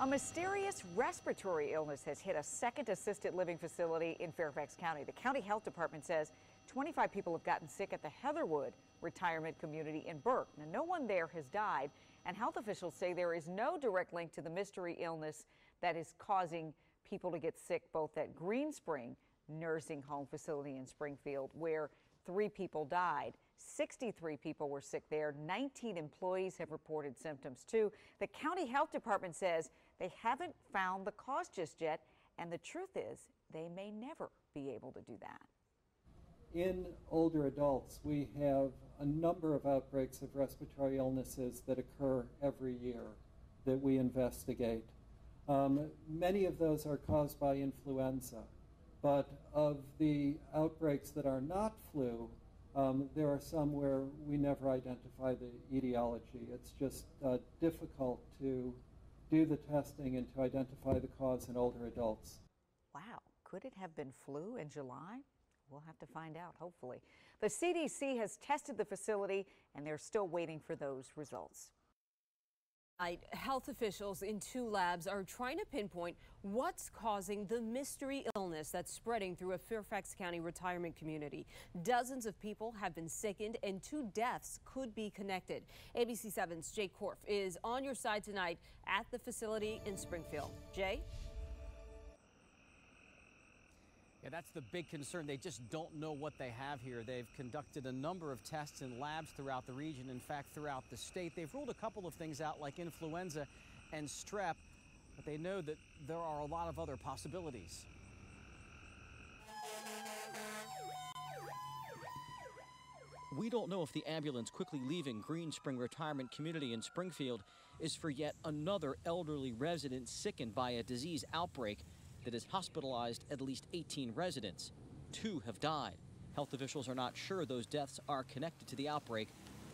A mysterious respiratory illness has hit a second assisted living facility in Fairfax County. The county health department says 25 people have gotten sick at the Heatherwood retirement community in Burke. Now, no one there has died, and health officials say there is no direct link to the mystery illness that is causing people to get sick both at Green Spring nursing home facility in Springfield, where three people died. 63 people were sick there. 19 employees have reported symptoms too. The county health department says they haven't found the cause just yet, and the truth is they may never be able to do that. In older adults, we have a number of outbreaks of respiratory illnesses that occur every year that we investigate. Um, many of those are caused by influenza, but of the outbreaks that are not flu, um, there are some where we never identify the etiology. It's just uh, difficult to do the testing and to identify the cause in older adults. Wow, could it have been flu in July? We'll have to find out, hopefully. The CDC has tested the facility and they're still waiting for those results. Health officials in two labs are trying to pinpoint what's causing the mystery illness that's spreading through a Fairfax County retirement community. Dozens of people have been sickened and two deaths could be connected. ABC 7's Jay Korff is on your side tonight at the facility in Springfield. Jay? Yeah, that's the big concern. They just don't know what they have here. They've conducted a number of tests in labs throughout the region, in fact, throughout the state. They've ruled a couple of things out like influenza and strep, but they know that there are a lot of other possibilities. We don't know if the ambulance quickly leaving Green Spring Retirement Community in Springfield is for yet another elderly resident sickened by a disease outbreak that has hospitalized at least 18 residents. Two have died. Health officials are not sure those deaths are connected to the outbreak,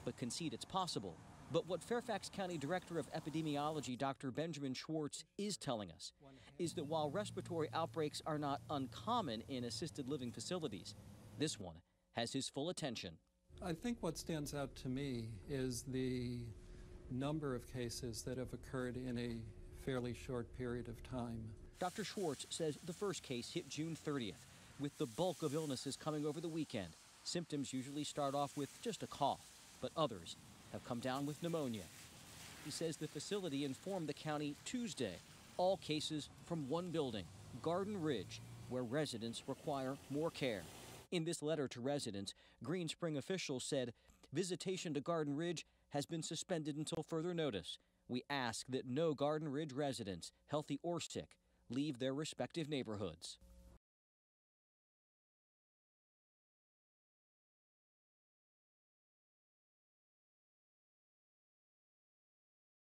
but concede it's possible. But what Fairfax County Director of Epidemiology Dr. Benjamin Schwartz is telling us is that while respiratory outbreaks are not uncommon in assisted living facilities, this one has his full attention. I think what stands out to me is the number of cases that have occurred in a fairly short period of time. Dr. Schwartz says the first case hit June 30th, with the bulk of illnesses coming over the weekend. Symptoms usually start off with just a cough, but others have come down with pneumonia. He says the facility informed the county Tuesday all cases from one building, Garden Ridge, where residents require more care. In this letter to residents, Green Spring officials said visitation to Garden Ridge has been suspended until further notice. We ask that no Garden Ridge residents, healthy or sick, leave their respective neighborhoods.